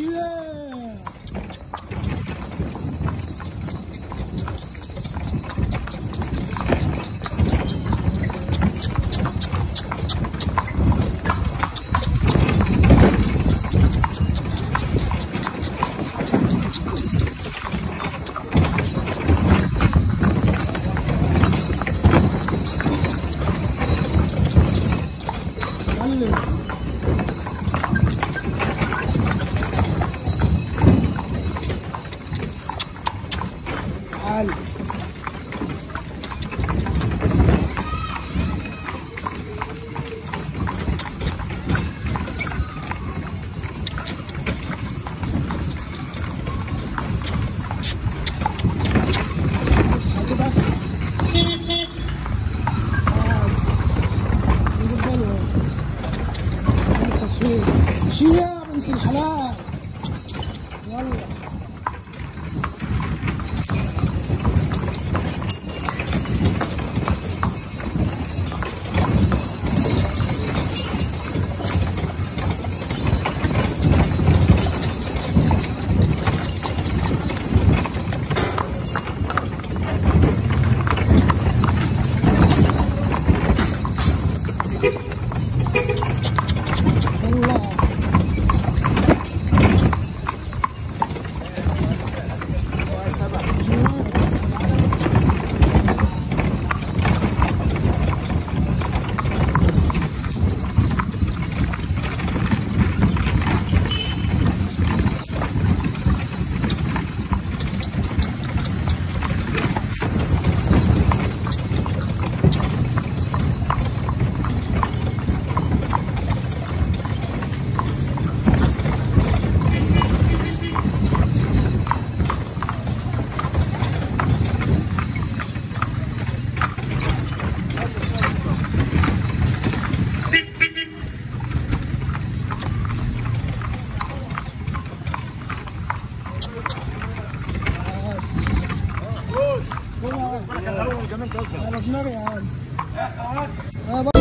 Yeah. شي يا بنت الحلال. يلا. على دماغي يا عم